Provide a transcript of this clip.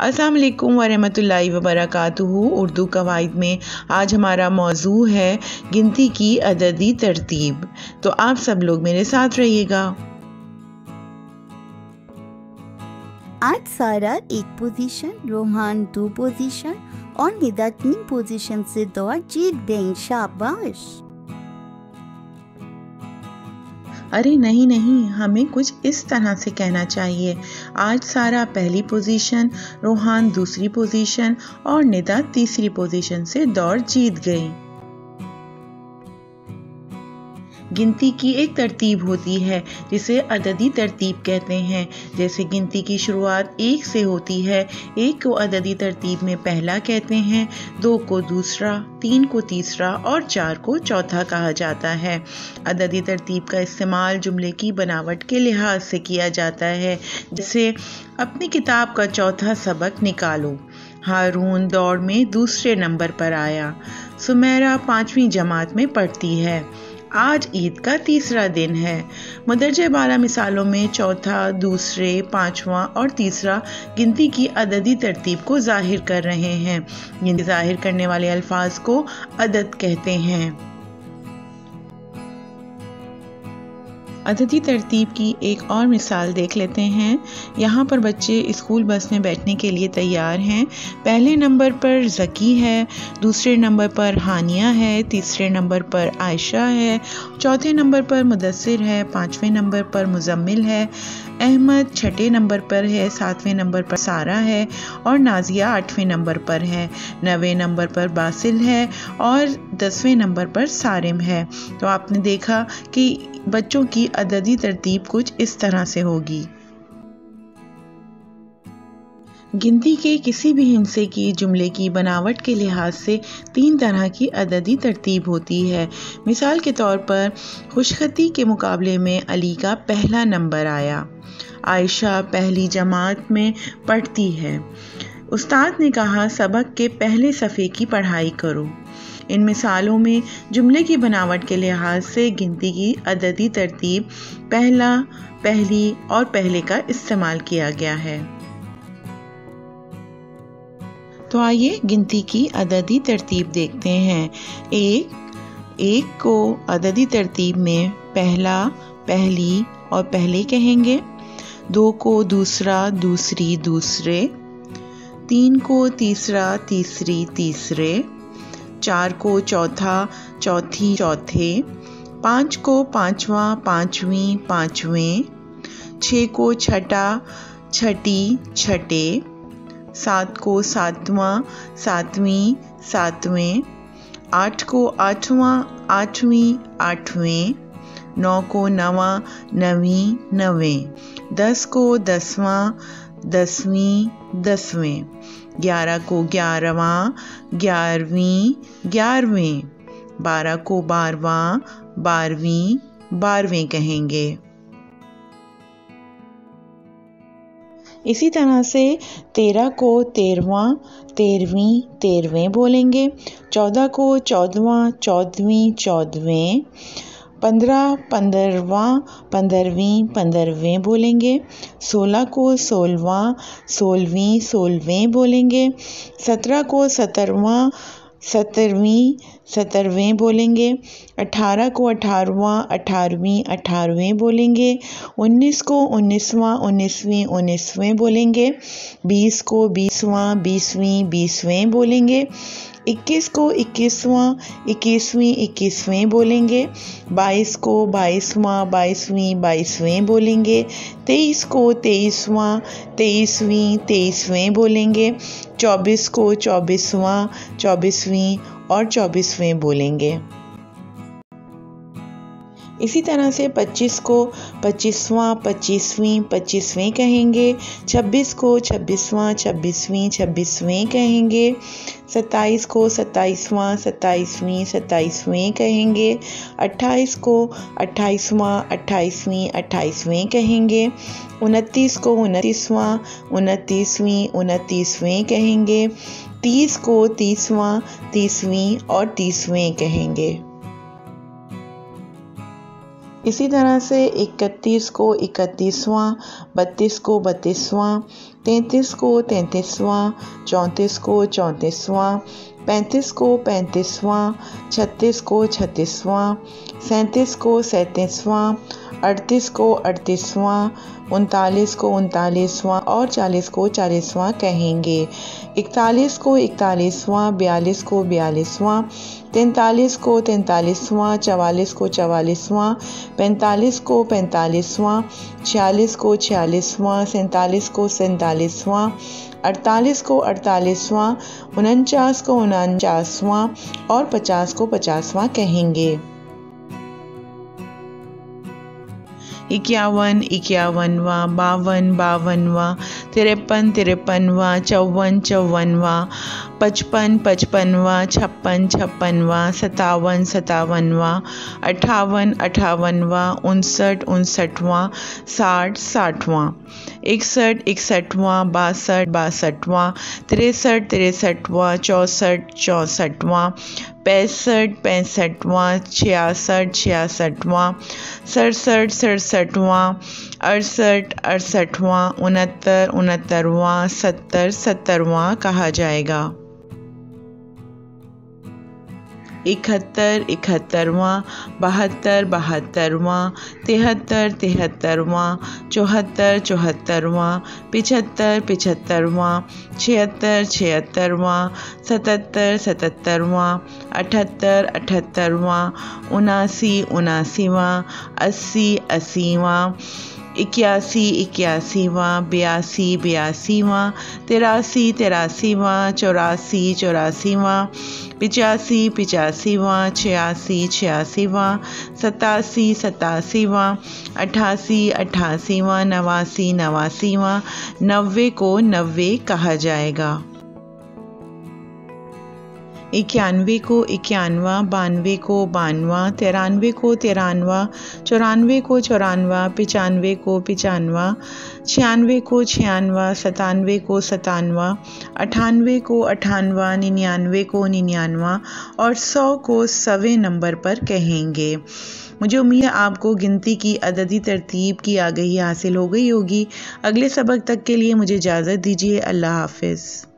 अस्सलाम वरहमतुल्लाहि वबरकातुहू। उर्दू कवायद में आज हमारा मौजू है गिनती की अददी तरतीब। तो आप सब लोग मेरे साथ रहिएगा। आज सारा एक पोजीशन रोहान दो पोजीशन और निदा तीन पोजीशन से दौड़ जीत गई शाबाश। अरे नहीं नहीं, हमें कुछ इस तरह से कहना चाहिए। आज सारा पहली पोजीशन रोहान दूसरी पोजीशन और निदा तीसरी पोजीशन से दौड़ जीत गई। गिनती की एक तरतीब होती है, जिसे अददी तरतीब कहते हैं। जैसे गिनती की शुरुआत एक से होती है, एक को अददी तरतीब में पहला कहते हैं, दो को दूसरा, तीन को तीसरा और चार को चौथा कहा जाता है। अददी तरतीब का इस्तेमाल जुमले की बनावट के लिहाज से किया जाता है, जैसे अपनी किताब का चौथा सबक निकालो। हारून दौड़ में दूसरे नंबर पर आया। सुमेरा पांचवी जमात में पढ़ती है। आज ईद का तीसरा दिन है। मदरजे बारह मिसालों में चौथा, दूसरे, पाँचवा और तीसरा गिनती की अददी तरतीब को ज़ाहिर कर रहे हैं। ज़ाहिर करने वाले अल्फाज को अदद कहते हैं। अददी तरतीब की एक और मिसाल देख लेते हैं। यहाँ पर बच्चे स्कूल बस में बैठने के लिए तैयार हैं। पहले नंबर पर ज़की है, दूसरे नंबर पर हानिया है, तीसरे नंबर पर आयशा है चौथे नंबर पर मुदसर है, पाँचवें नंबर पर मुजम्मिल है, अहमद छठे नंबर पर है, सातवें नंबर पर सारा है और नाजिया आठवें नंबर पर है, नवे नंबर पर बासिल है और दसवें नंबर पर सारिम है। तो आपने देखा कि बच्चों की अददी तरतीब कुछ इस तरह से होगी। गिनती के किसी भी हिस्से की, जुमले की बनावट के लिहाज से तीन तरह की अददी तरतीब होती है। मिसाल के तौर पर, खुशखती के मुकाबले में अली का पहला नंबर आया। आयशा पहली जमात में पढ़ती है। उस्ताद ने कहा, सबक के पहले सफ़े की पढ़ाई करो। इन मिसालों में जुमले की बनावट के लिहाज से गिनती की अददी तरतीब पहला, पहली और पहले का इस्तेमाल किया गया है। तो आइए गिनती की अददी तरतीब देखते हैं। एक एक को अददी तरतीब में पहला, पहली और पहले कहेंगे। दो को दूसरा, दूसरी, दूसरे। तीन को तीसरा, तीसरी, तीसरे। चार को चौथा, चौथी, चौथे। पाँच को पाँचवा, पांचवी, पाँचवें। छ को छठा, छठी, छठे। सात को सातवां, सातवीं, सातवें आठ को आठवां, आठवीं, आठवें नौ को नवा, नवीं, नवें दस को दसवां, दसवीं, दसवें ग्यारह को ग्यारहवा, ग्यारहवीं, ग्यारहवें बारह को बारहवा, बारहवीं, बारहवें कहेंगे। इसी तरह से तेरह को तेरहवा तेरहवीं तेरहवें बोलेंगे। चौदह को चौदहवा चौदहवीं चौदहवें पंद्रह, पंद्रवा पंद्रहवीं पंद्रहवें बोलेंगे। सोलह को सोलवा सोलहवीं सोलहवें बोलेंगे। सत्रह को सत्रहवा सत्तरवीं सत्तरवें बोलेंगे, अठारह को अठारहवा, अठारहवीं, अठारहवें बोलेंगे, उन्नीस को उन्नीसवां, उन्नीसवीं, उन्नीसवें बोलेंगे, बीस को बीसवां, बीसवीं, बीसवें बोलेंगे, इक्कीस को इक्कीसवां, इक्कीसवीं, इक्कीसवें बोलेंगे, बाईस को बाईसवां, बाईसवीं, बाईसवें बोलेंगे, तेईस को तेईसवां, तेईसवीं, तेईसवें बोलेंगे, चौबीस को चौबीसवां, चौबीसवीं और चौबीसवें बोलेंगे। इसी तरह से 25 को पच्चीसवां, पच्चीसवीं, पच्चीसवें कहेंगे 26 को छब्बीसवां, छब्बीसवीं, छब्बीसवें कहेंगे 27 को सत्ताईसवां, सत्ताईसवीं, सत्ताईसवें कहेंगे 28 को अट्ठाईसवां, अट्ठाईसवीं, अट्ठाईसवें कहेंगे, उनतीस को उनतीसवां, उनतीसवीं, उनतीसवें कहेंगे 30 को तीसवां, तीसवीं और तीसवें कहेंगे। इसी तरह से इकतीस को इकतीसवां, बत्तीस को बत्तीसवां, तैंतीस को तैंतीसवां, चौंतीस को चौंतीसवां, पैंतीस को पैंतीसवां, छत्तीस को छत्तीसवां, सैंतीस को सैंतीसवां अड़तीस को अड़तीसवां, उनतालीस को उनतालीसवां और चालीस को चालीसवां कहेंगे। इकतालीस को इकतालीसवां, बयालीस को बयालीसवां, तैंतालीस को तैंतालीसवां, चवालीस को चवालीसवां, पैंतालीस को पैंतालीसवां, छियालीस को छियालीसवां, सैंतालीस को सैंतालीसवां, अड़तालीस को अड़तालीसवां, उनचास को उनचासवां और पचास को पचासवां कहेंगे। इक्यावन, इक्यावनवा, बावन, बावनवा, तिरपन, तिरपनवा, चौवन, चौवनवा, पचपन, पचपनवा, छप्पन, छप्पनवा सतावन सतावनवा अठावन, अठावनवा, उनसठ, उनसठवां, साठ, साठवां, इकसठ, इकसठवां, बासठ, बासठवां, तिरसठ, तिरसठवां, चौंसठ, चौंसठवां पैंसठ पैंसठवाँ छियासठ छियासठवाँ सड़सठ सड़सठवाँ अड़सठ अड़सठवाँ उनहत्तर उनहत्तरवाँ सत्तर सत्तरवाँ कहा जाएगा। इकहत्तर, इकहत्तरवां, बहत्तर, बहत्तरवां, तिहत्तर, तिहत्तरवां, चौहत्तर, चौहत्तरवां, पिछहत्तर, पिछहत्तरवां, छिहत्तर, छिहत्तरवां, सतहत्तर, सतहत्तरवां, अठहत्तर, अठहत्तरवां, उनासी, उनासीवां, अस्सी, अस्सीवां इक्यासी, इक्यासीवां, बयासी, बयासीवां, तिरासी, तिरासीवां, चौरासी, चौरासीवां, पिचासी, पिचासीवां, छियासी, छियासीवां सतासी सतासीवां अठासी, अठासीवां, नवासी, नवासीवां, नब्बे को नब्बे कहा जाएगा। इक्यानवे को इक्यानवा, बानवे को बानवा, तिरानवे को तिरानवा, चौरानवे को चौरानवा, पचानवे को पचानवा, छियानवे को छियानवा, सतानवे को सतानवा, अठानवे को अठानवा, निन्यानवे को निन्यानवा और सौ को सवे नंबर पर कहेंगे। मुझे उम्मीद है आपको गिनती की अददी तरतीब की आगही हासिल हो गई होगी। अगले सबक तक के लिए मुझे इजाज़त दीजिए। अल्लाह हाफिज़।